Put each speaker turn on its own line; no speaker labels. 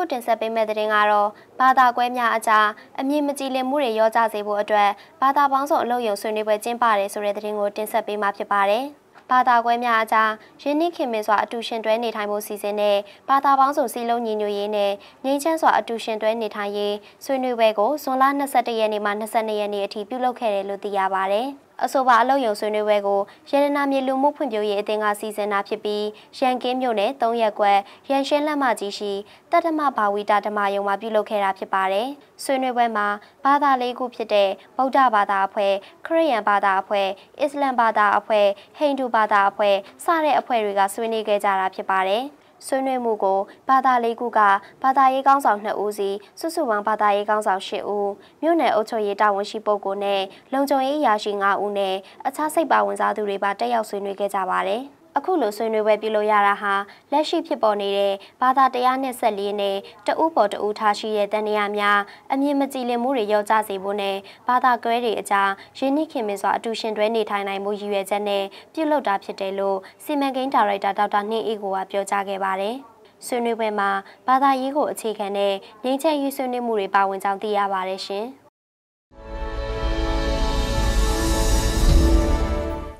အခုတင်ဆက်ပေးမယ့်သတင်းကတော့ဘာသာကွဲများအကြားအမြင့်မကြည်လင်မှုတွေရောကြစေဖို့အတွက်ဘာသာပေါင်းစုံအလုပ်ရုံဆွေးနွေးပွဲကျင်းပတယ်ဆိုတဲ့သတင်းကိုတင်ဆက်ပေးမှာဖြစ်ပါတယ်။ဘာသာကွဲများအကြားရင်းနှီးခင်မင်စွာအတူရှင်တွဲနေထိုင်မှုစီစဉ်တဲ့ဘာသာပေါင်းစုံစီလုံးညီညွတ်ရေးနဲ့ငြိမ်းချမ်းစွာအတူရှင်တွဲနေထိုင်ရေးဆွေးနွေးပွဲကိုဇွန်လ22ရက်နေ့မှ22ရက်နေ့အထိပြုလုပ်ခဲ့တယ်လို့သိရပါဗျ။ အဆိုပါအလုပ်ရုံဆွေးနွေးပွဲကိုရတနာမြေလူမှုဖွံ့ဖြိုးရေးအသင်းကစီစဉ်တာဖြစ်ပြီးရန်ကင်းမြို့နယ်၃ရက်ကွက်ရန်ရှင်းလက်မကြီးရှိတတ္တမဘာဝီတာဓမ္မယုံမှာပြုလုပ်ခဲ့တာဖြစ်ပါတယ်။ဆွေးနွေးပွဲမှာဘာသာလေးခုဖြစ်တဲ့ဗုဒ္ဓဘာသာအဖွဲ့ခရစ်ယာန်ဘာသာအဖွဲ့အစ္စလမ်ဘာသာအဖွဲ့ဟိန္ဒူဘာသာအဖွဲ့စတဲ့အဖွဲ့တွေကဆွေးနွေးခဲ့ကြတာဖြစ်ပါတယ်။ ဆွေးနွေးမှုကိုဘာသာလေးခုကဘာသာရေးကောင်းဆောင်2ဦးစီစုစုပေါင်းဘာသာရေးကောင်းဆောင်10ဦးမြို့နယ်အုပ်ချုပ်ရေးတာဝန်ရှိပုဂ္ဂိုလ်နဲ့လုံခြုံရေးအရာရှိ9ဦးနဲ့အခြားစိတ်ပါဝင်စားသူတွေပါတက်ရောက်ဆွေးနွေးခဲ့ကြပါတယ်။ အခုလိုဆွေးနွေးပွဲပြုလုပ်ရတာဟာလက်ရှိဖြစ်ပေါ်နေတဲ့ဘာသာတရားနဲ့ဆက်လေးနဲ့တအုပ်ပေါ်တအုပ်ထားရှိတဲ့တန်ရာများအမြင့်မကြည်လင်မှုတွေရောကြစေဖို့နဲ့ဘာသာကွဲတွေအကြားရင်းနှီးခင်မင်စွာအတူရှင်တွဲနေထိုင်နိုင်မှုရည်ရွယ်ချက်နဲ့ပြုလုပ်တာဖြစ်တယ်လို့စီမံကိန်းဒါရိုက်တာဒေါက်တာနှင်းအေးကိုကပြောကြားခဲ့ပါတယ်။ဆွေးနွေးပွဲမှာဘာသာရေးကိုအခြေခံတဲ့ငြိမ်းချမ်းရေးဆွေးနွေးမှုတွေပါဝင်ကြောင်းသိရပါတယ်ရှင်။